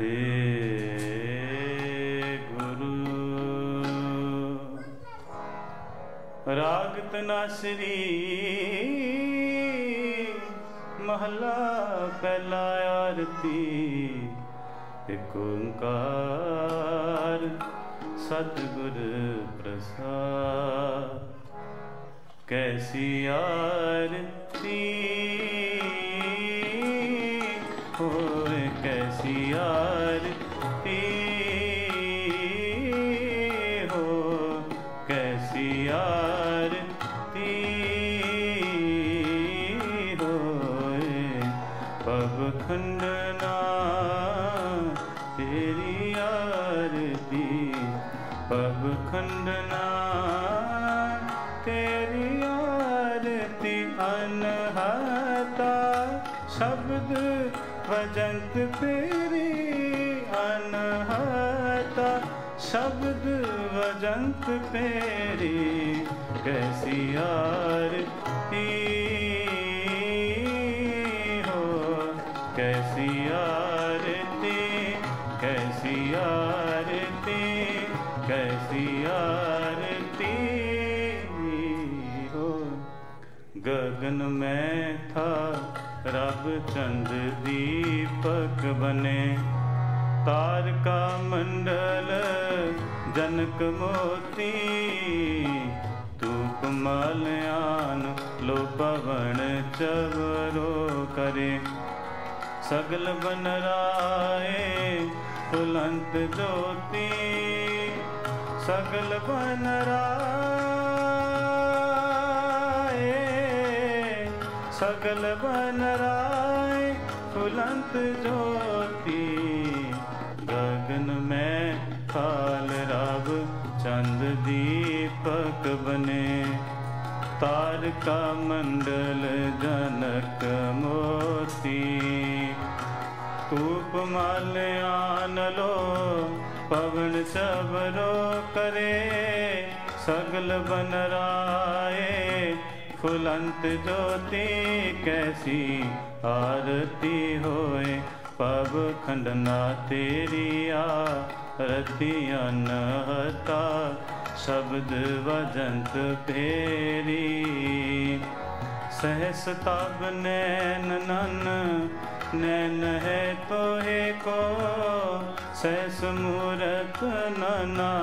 ਹੇ ਗੁਰੂ। ਰਾਗ ਤਨਾਸਰੀ ਮਹਲਾ ਪਹਿਲਾ ਆਰਤੀ। ਇਕ ਓੰਕਾਰ ਸਤਿਗੁਰ ਪ੍ਰਸਾਦ। ਕੈਸੀ ਆਰਤੀ ਤੇਰੀ ਆਰਤੀ ਪਗ ਖੰਡਨਾ, ਤੇਰੀ ਆਰਤੀ ਅਨਹਤਾ, ਸ਼ਬਦ ਵਜੰਤ ਤੇਰੀ ਅਨਹਤਾ, ਸ਼ਬਦ ਵਜੰਤ ਤੇਰੀ, ਕੈਸੀ ਆਰਤੀ ਲਗਨ ਮੈਂ ਥਾ ਰੱਬ ਚੰਦ ਦੀਪਕ ਬਨੇ। ਤਾਰਕਾ ਮੰਡਲ, ਜਨਕ ਮੋਤੀ ਤੂੰ ਲੋ ਲੋਪਵਣ ਚਵਰੋ ਕਰੇ। ਸਗਲ ਬਨ ਰਾਏ ਤੁਲੰਤ ਜੋਤੀ, ਸਗਲ ਬਨ ਰਾਏ राए सगल बन राय फुलंत ज्योति गगन में काल राव चंद दीपक बने तारका मंडल जनक मोती धूप माल्यान लो पवन सबरो करे सगल बन राए फुलंत ज्योति कैसी आरती होए पब खंडना तेरी आरती अनहता शब्द वजंत फेरी सहस तब नैन नन नैन है तो हे को सहस मूरत नना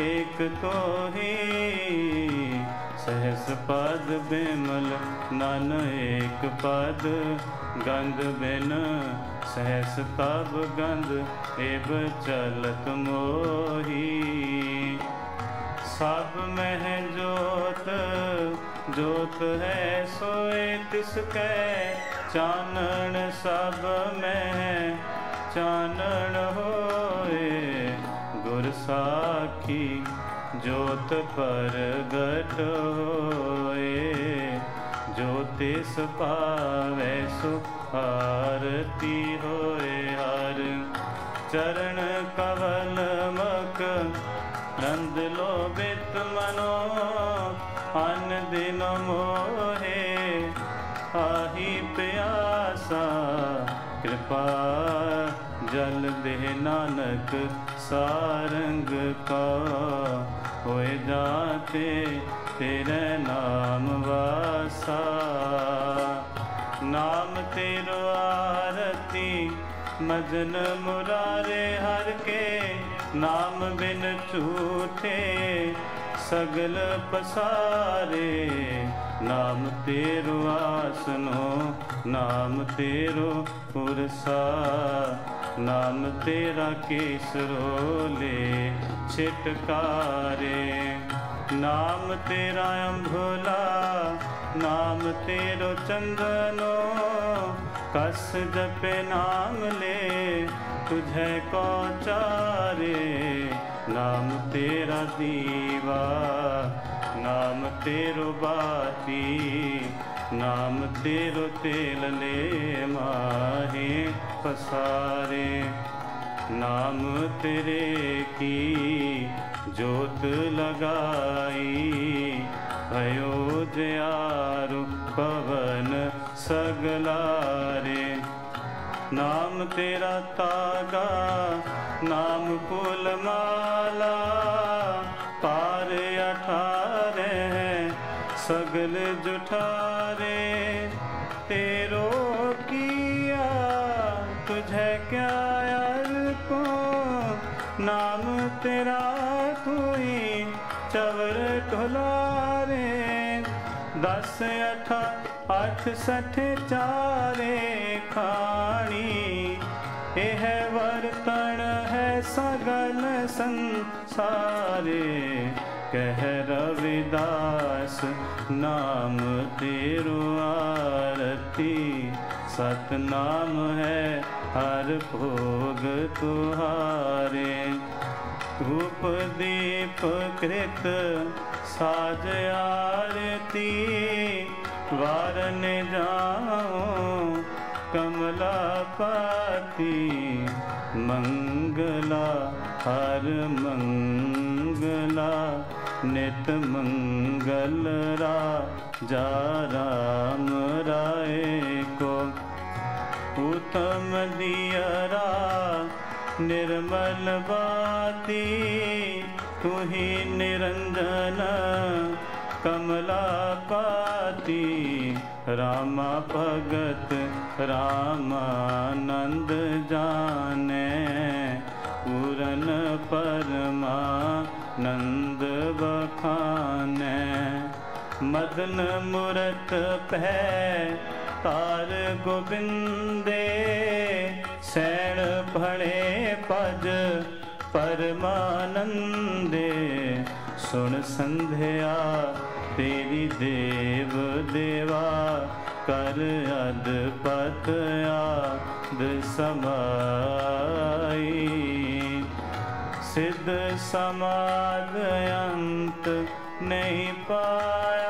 एक तो ही सहस पद बिमल नन एक पद गंध बिन सहस तब गंध एब चलत मोही सब मह जोत जोत है सोए तिसकै चानन सब मह चानन होए गुर साखी ਜੋਤ ਪ੍ਰਗਟ ਹੋਏ ਜੋ ਤਿਸ ਪਾਵੇ ਸੁਖ ਆਰਤੀ ਹੋਏ ਹਰ। ਚਰਨ ਕਵਲ ਮਕ ਨੰਦ ਲੋਭਿਤ ਮਨੋ, ਅਨ ਦਿਨ ਮੋਹੇ, ਆਹੀ ਪਿਆਸਾ ਕਿਰਪਾ ਜਲ ਦੇ ਨਾਨਕ ਸਾਰੰਗ ਕਾ। ਹੋਏ ਜਾਤੇ, ਤੇਰੇ ਨਾਮ ਵਾਸਾ। ਨਾਮ ਤੇਰਾ ਆਰਤੀ, ਮਜ਼ਨ ਮੁਰਾਰੇ ਹਰ ਕੇ। ਨਾਮ ਬਿਨ ਝੂਠੇ, ਸਗਲ ਪਸਾਰੇ। ਨਾਮ ਤੇਰੋ ਆਸਨੋ, ਨਾਮ ਤੇਰੋ ਪੁਰਸਾ। ਨਾਮ ਤੇਰਾ ਕੇਸਰੋ ਲੈ ਛਿਟਕਾਰੇ। ਨਾਮ ਤੇਰਾ ਅੰਭਲਾ, ਨਾਮ ਤੇਰੋ ਚੰਦਨੋ। ਕਸ ਜਪੇ ਨਾਮ ਲੈ, ਤੁਝੇ ਕੋ ਚਾਰੇ। ਨਾਮ ਤੇਰਾ ਦੀਵਾ, ਨਾਮ ਤੇਰੋ ਬਾਤੀ। बाती नाम तेरो तेल ले माहे पसारे नाम तेरे की जोत लगाई भयो जयारु पवन सगलारे ਨਾਮ ਤੇਰਾ ਤਾਗਾ ਨਾਮ ਫੁੱਲ ਮਾਲਾ ਪਾਰ ਅਠਾਰੇ ਸਗਲ ਜੁਠਾਰੇ ਨਾਮ ਤੇਰਾ ਕੋਈ ਚਵਰ ਢੋਲਾਰੇ ਦਸ, ਅਠ, ਅੱਠ, ਸਠ, ਚਾਰੇ ਖਾਣੀ। ਇਹ ਵਰਤਣ ਹੈ ਸਗਲ ਸੰਸਾਰੇ। ਕਹਿ ਰਵਿਦਾਸ, ਨਾਮ ਤੇਰੂ ਆਰਤੀ। ਸਤਨਾਮ ਹੈ हर भोग तुहारे। धूप दीप कृत साज आरती। वारन जाओ कमला पति मङ्गला हरला न राम राय उत्तम दियरा निर्मल दिरा निर्मली तरन्दन कमला पाती रामा भगत रामानंद जाने पूरन पूर पदमा नन्द मदन मूर्त पै ਤਾਰ ਗੋਬਿੰਦੇ, ਸੈਣ ਭਣੇ ਪਜ ਪਰਮਾਨੰਦੇ, ਸੁਣ ਸੰਧਿਆ ਤੇਰੀ ਦੇਵ ਦੇਵਾ, ਕਰ ਅਦ ਪਤ ਆਦ ਸਿੱਧ ਸਮਾਦ ਅੰਤ ਨਹੀਂ ਪਾਇਆ।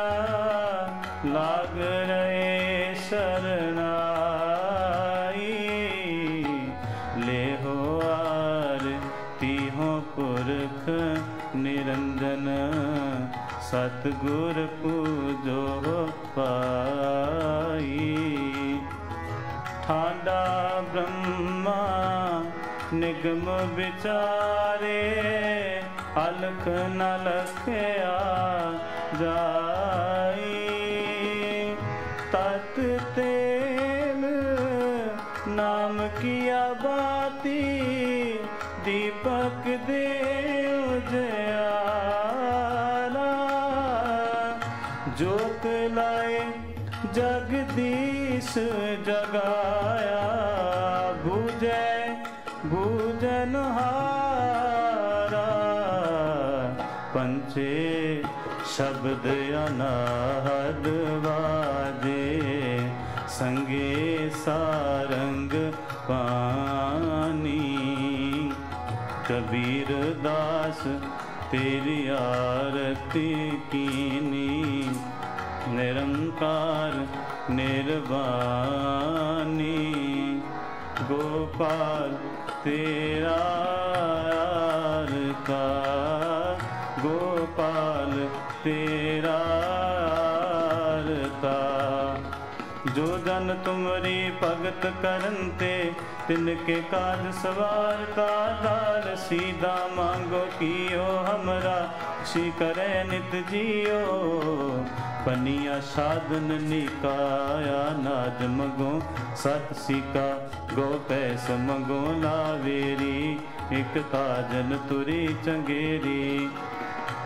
ਸਤਗੁਰ ਪੂਜੋ ਪਾਈ ਠਾਂਡਾ ਬ੍ਰਹਮਾ ਨਿਗਮ ਵਿਚਾਰੇ ਅਲਖ ਨ ਲਖਿਆ ਜਾਈ ਜਗਦੀਸ਼ ਜਗਾਇਆ। ਬੂਝੈ ਬੂਝਨ ਹਾਰਾ ਪੰਚੇ ਸ਼ਬਦ ਅਨਾਹਦ ਵਾਜੇ। ਸੰਗੇ ਸਾਰੰਗ ਪਾਨੀ ਕਬੀਰ ਦਾਸ, ਤੇਰੀ ਆਰਤੀ ਕੀਨੀ। ਨਿਰੰਕਾਰ ਨਿਰਵਾਨੀ, ਗੋਪਾਲ ਤੇਰਾ ਆਰਤਾ ਗੋਪਾਲ ਤੇਰਾ ਜੋ ਜਨ ਤੁਮਰੀ ਭਗਤ ਕਰਨ ਤੇ, ਤਿਨ ਕੇ ਕਾਜ ਸਵਾਰ ਕਾ ਦਾਲ ਸੀਦਾ ਮੰਗੋ ਕੀਓ ਹਮਰਾ। ਸੀ ਕਰੇ ਨਿਤ ਜੀਓ ਪਨੀਆ ਸਾਧਨ ਨਿਕਾਇਆ ਨਾਜ ਮਗੋ, ਸਤ ਸੀਕਾ ਗੋ ਪੈਸ ਮਗੋ ਲਾਵੇਰੀ, ਇਕ ਕਾਜਨ ਤੁਰੀ ਚੰਗੇਰੀ।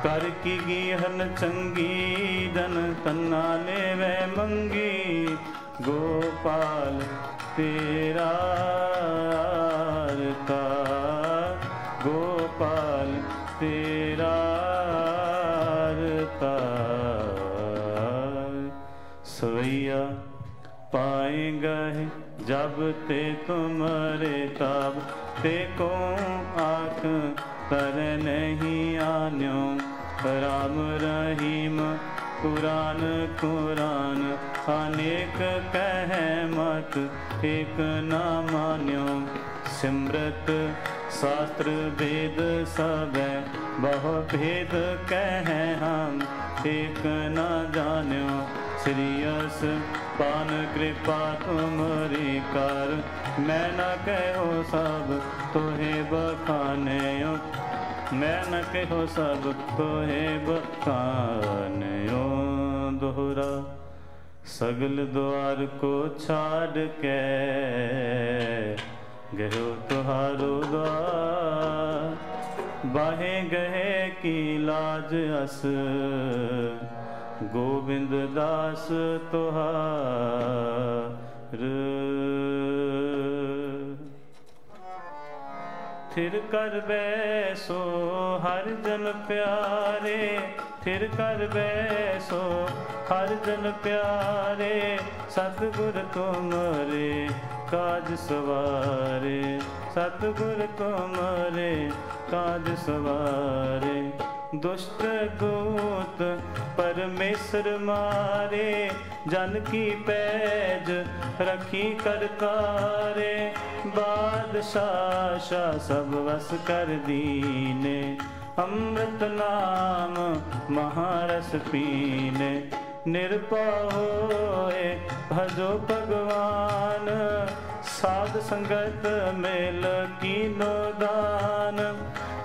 ਕਰ ਕੀ ਗੀਹਨ ਚੰਗੀ, ਜਨ ਤੰਨਾ ਲੈਵੇ ਮੰਗੀ, ਗੋਪਾਲ ਤੇਰਾ ਰਤਾ ਗੋਪਾਲ ਤੇਰਾ सोया पाए गए, जब ते तुम्हारे तब ते को आख कर नहीं आन्यो। राम रहीम, कुरान कुरान, अनेक कह मत, एक ना मान्यो। सिमरत शास्त्र भेद सब बहु भेद कह हम, एक ना जान्यो। ਸ੍ਰੀ ਅਸ ਪਾਨ ਕਿਰਪਾ ਤੁਮਰੀ ਕਰ। ਮੈਂ ਨਾ ਕਹਿਓ ਸਭ ਤੋਹੇ ਬਖਾਨਿਓ। ਮੈਂ ਨਾ ਕਹਿਓ ਸਭ ਤੋਹੇ ਬਖਾਨਿਓ। ਦੋਹਰਾ, ਸਗਲ ਦੁਆਰ ਕੋ ਛਾੜ ਕੇ ਗਹਿਓ ਤੁਹਾਰੋ ਦੁਆਰ। ਬਾਹੇ ਗਏ ਕੀ ਲਾਜ ਅਸ ਗੋਬਿੰਦ ਦਾਸ ਤੁਹਾਰ। ਥਿਰ ਕਰ ਬੈਸੋ ਹਰ ਜਨ ਪਿਆਰੇ, ਥਿਰ ਕਰ ਬੈਸੋ ਹਰ ਜਨ ਪਿਆਰੇ, ਸਤਿਗੁਰ ਤੁਮਰੇ ਕਾਜ ਸਵਾਰੇ, ਸਤਿਗੁਰ ਤੁਮਰੇ ਕਾਜ ਸਵਾਰੇ। ਦੁਸ਼ਟ ਦੂਤ ਪਰਮੇਸ਼ਰ ਮਾਰੇ, ਜਨ ਕੀ ਪੈਜ ਰਖੀ ਕਰਤਾਰੇ ਬਾਦਸ਼ਾਹ ਸ਼ਾ ਸਭ ਵਸ ਕਰ ਦੀਨੇ, ਅੰਮ੍ਰਿਤ ਨਾਮ ਮਹਾਰਸ ਪੀਨੇ। ਨਿਰਭਉ ਭਜੋ ਭਗਵਾਨ, ਸਾਧ ਸੰਗਤ ਮਿਲ ਕੀਨੋ ਦਾਨ।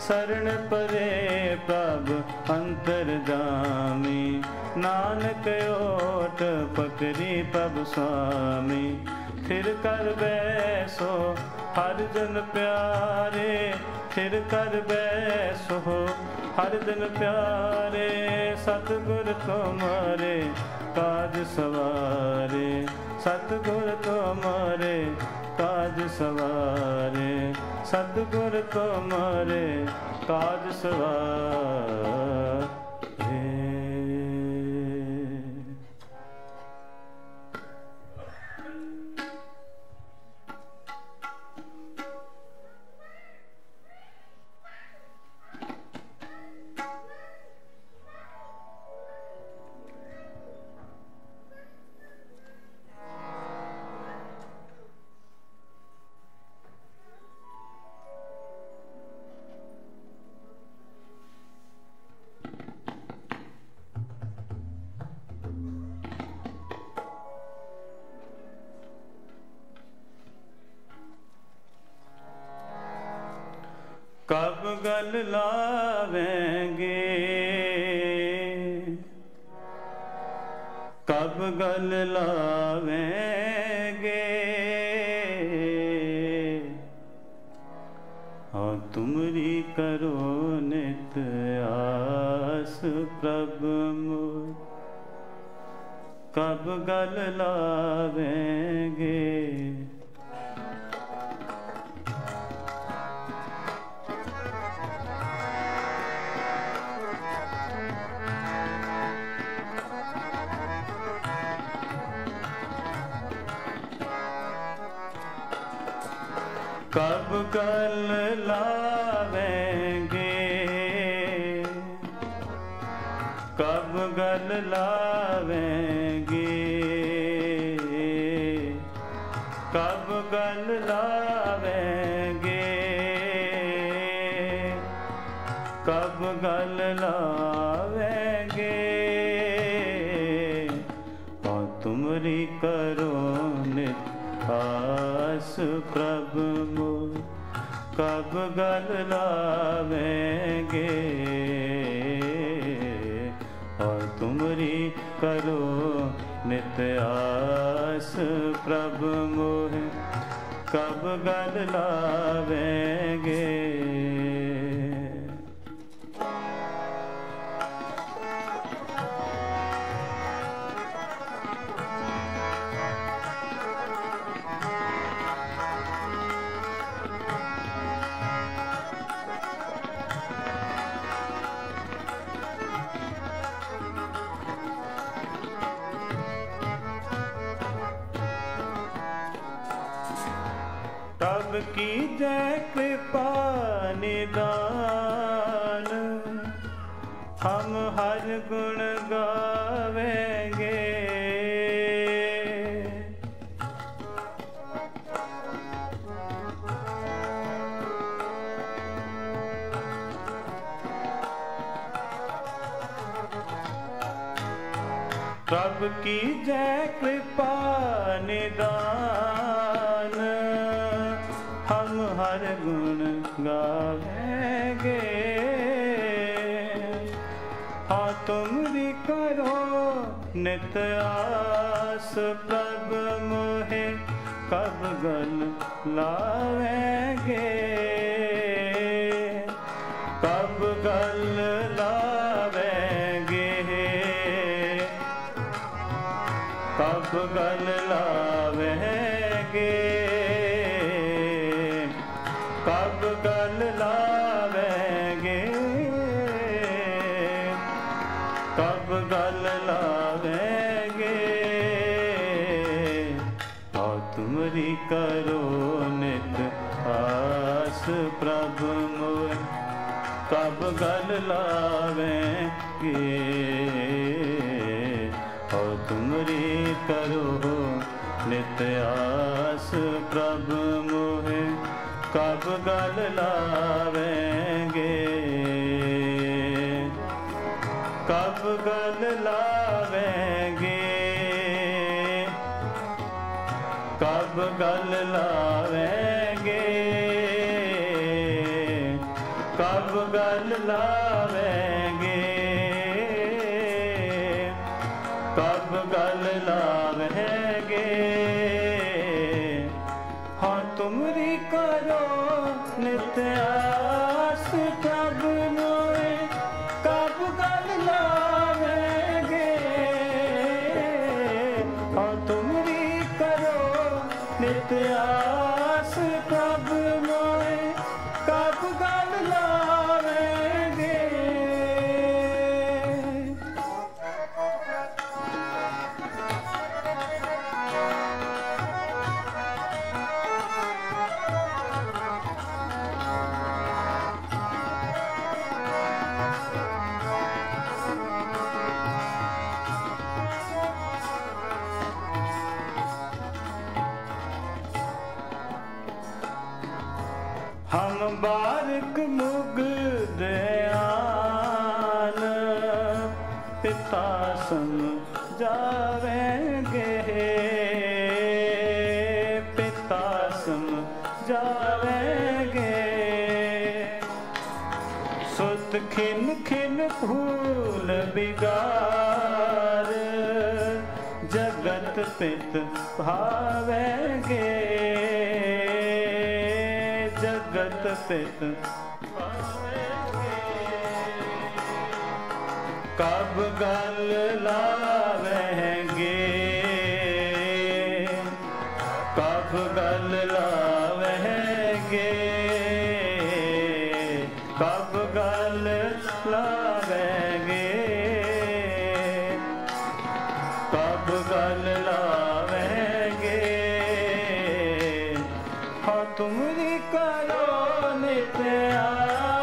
ਸਰਣ ਪਰੇ ਪ੍ਰਭ ਅੰਤਰ ਜਾਮੀ ਨਾਨਕ ਓਟ ਪਕਰੀ ਪ੍ਰਭ ਸੁਆਮੀ ਫਿਰ ਕਰ ਬੈਸੋ ਹਰ ਜਨ ਪਿਆਰੇ ਫਿਰ ਕਰ ਬੈਸੋ ਹਰ ਦਿਨ ਪਿਆਰੇ ਸਤਿਗੁਰ ਤੁਮਾਰੇ ਕਾਜ ਸਵਾਰੇ ਸਤਗੁਰ ਤੁਮਾਰੇ ਕਾਜ ਸਵਾਰੇ ਸਤਿਗੁਰ ਸਤਗੁਰ ਮਾਰੇ ਕਾਜ ਸਵਾਰੇ। ਕਬ ਗਲ ਲਾਵੇਂਗੇ? ਕਬ ਗਲ ਲਾਵੇਂਗੇ? ਹਾਂ ਤੁਮਰੀ ਕਰੋ ਨਿਤ ਆਸ ਪ੍ਰਭ ਮੋ ਕਬ ਗਲ ਲਾਵੇਂਗੇ? ਕਬ ਕਲ ਲਾਵੇਂਗੇ? ਕਬ ਗਲ ਲਾਵੇਂਗੇ? ਕਬ ਗਲ ਲਾਵੇਂਗੇ? ਕਬ ਗਲ ਲਾਵੇਂਗੇ? ਆ ਤੁਮਰੀ ਕਰੋ ਨਿਤ ਆਸ ਪ੍ਰਭ ਕਬ ਗਲ ਲਾਵੇਂਗੇ? ਔਰ ਤੁਮਰੀ ਕਰੋ ਨਿਤ ਆਸ ਪ੍ਰਭ ਮੋਹ। ਕਬ ਗਲ ਲਾਵੇਂਗੇ? ਪ੍ਰਭ ਕੀ ਜੈ ਕਿਰਪਾ ਨਿਦਾਨ। ਹਮ ਹਰ ਗੁਣ ਗਾਵੇਂਗੇ ਹਾਂ ਤੁਮਰੀ ਕਰੋ ਨਿਤ ਆਸ ਪ੍ਰਭ ਮੋਹਿ, ਕਬ ਗਲ ਲਾਵੇਂਗੇ ਗਲ ਲਾਵੇਂਗੇ। ਕਬ ਗਲ ਲਾਵੇਂਗੇ। ਕਬ ਗਲ ਲਾਵੇਂਗੇ। ਆ ਤੁਮਰੀ ਕਰੋ ਨਿਤ ਆਸ ਪ੍ਰਭ ਮੋਇ ਕਬ ਗਲ ਲਾਵੇਂਗੇ। ਕਰੋ ਨਿਤ ਆਸ ਪ੍ਰਭ ਮੋਹਿ ਕਬ ਗਲ ਲਾਵੇਂਗੇ। ਕਬ ਗਲ ਲਾਵੇਂਗੇ। ਕਬ ਗਲ ਲਾਵੇਂਗੇ ਜਾਵੇਂਗੇ ਪਿਤਾ ਸਮ ਜਾਵੇਂਗੇ ਸੁਤ ਖਿਨ ਖਿਨ ਭੂਲ ਬਿਗਾਰ ਜਗਤ ਪਿਤ ਭਾਵੇਂਗੇ। ਜਗਤ ਪਿਤ ਤੁਮਰੀ ਕਰੋ ਨਿਤ ਆਸ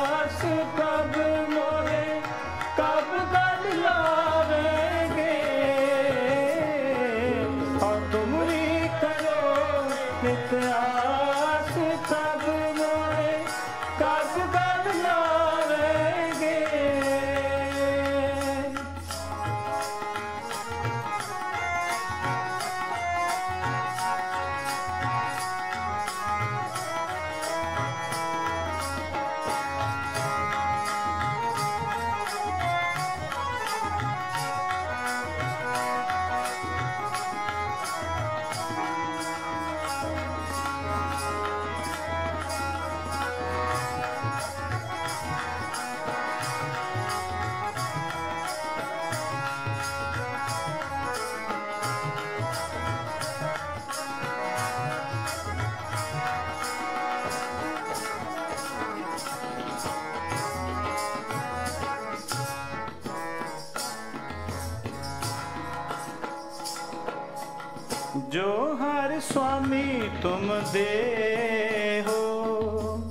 ਜੋ ਹਰ ਸੁਆਮੀ ਤੁਮ ਦੇ ਹੋ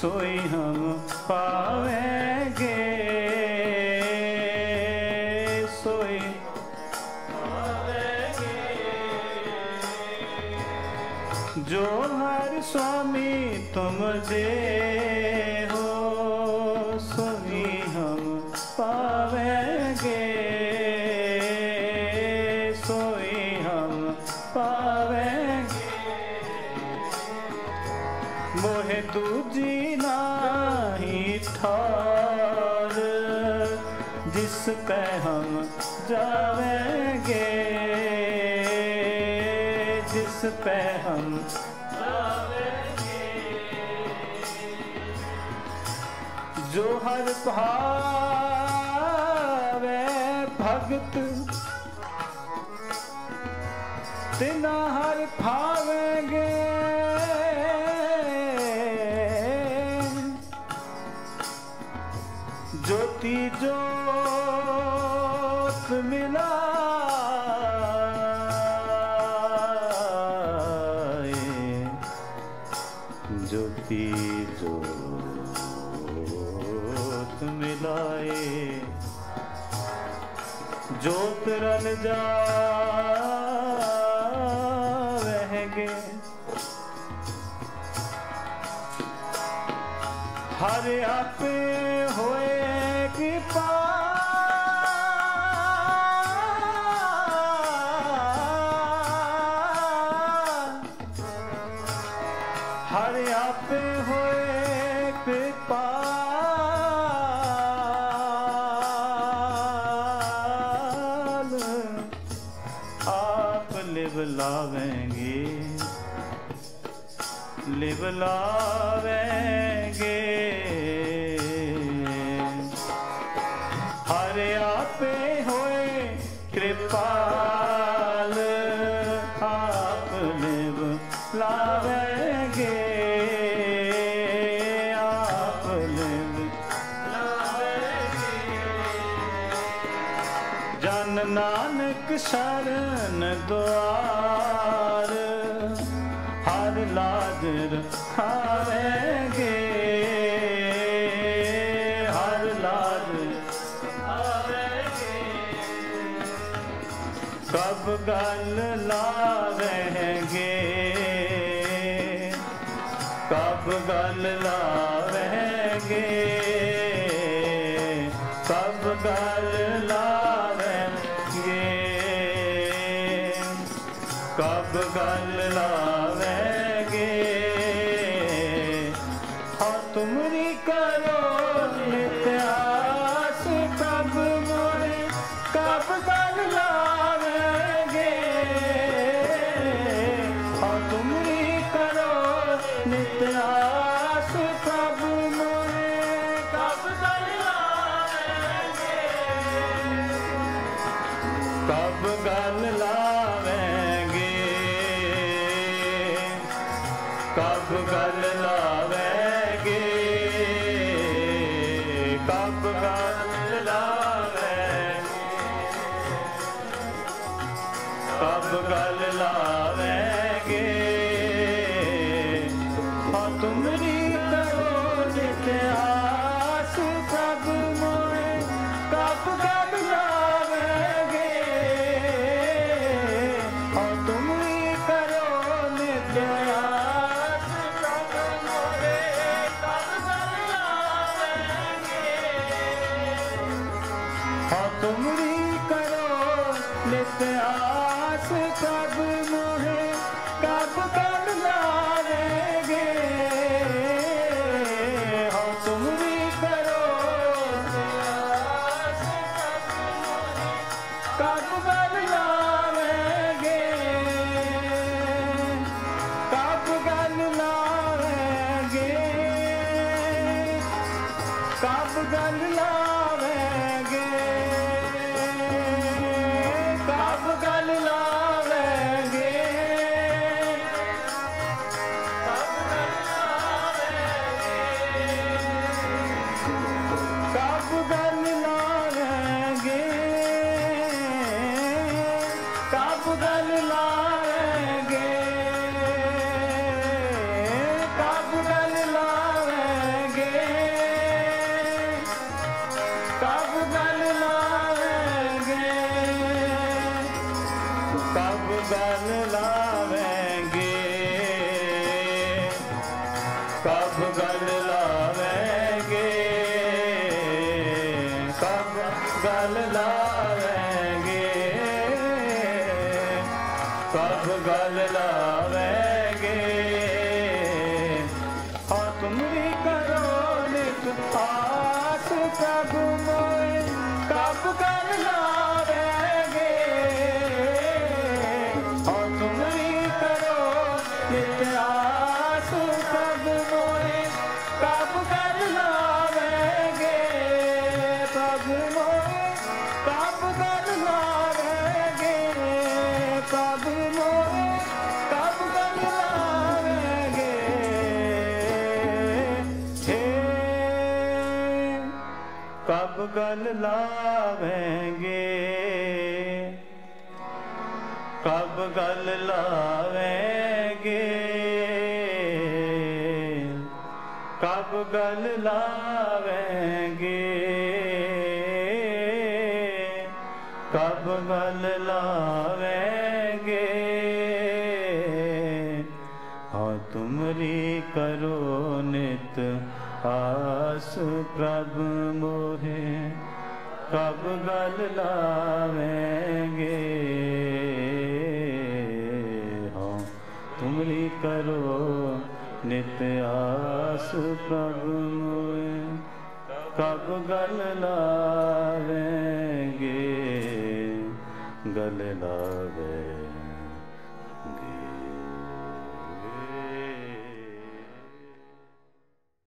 ਸੋਈ ਹਮ ਪਾਵੇਂਗੇ। ਉਸ ਤੇ ਹਮ ਜਾਵੇਂਗੇ। ਜਿਸ ਤੇ ਹਮ ਜਾਵੇਂਗੇ। ਜੋ ਹਰ ਪਹਾੜ ਜੋਤੀ ਜੋਤ ਮਿਲਾਏ ਜੋਤ ਰਲ ਜਾਵਹਿਗੇ ਹਰ ਆਪੇ कब गलना Tomé Afganlar la la ਗਲ ਲਾਵੇਂਗੇ। ਕਬ ਗਲ ਲਾਵੇਂਗੇ। ਕਬ ਗਲ ਲਾਵੇਂਗੇ। ਕਬ ਗਲ ਲਾਵੇਂਗੇ। ਹਾਂ, ਤੁਮਰੀ ਕਰੋ ਨਿਤ ਆਸ ਪ੍ਰਭ ਮੋ ਕਬ ਗਲ ਲਾਵੇਂਗੇ ਹਾਂ ਤੁਮਰੀ ਕਰੋ ਨਿਤ ਆਸ ਪ੍ਰਭ ਮੋਹੇ ਕਬ ਗਲ ਲਾਵੇਂਗੇ ਗਲ ਲਾਵੇ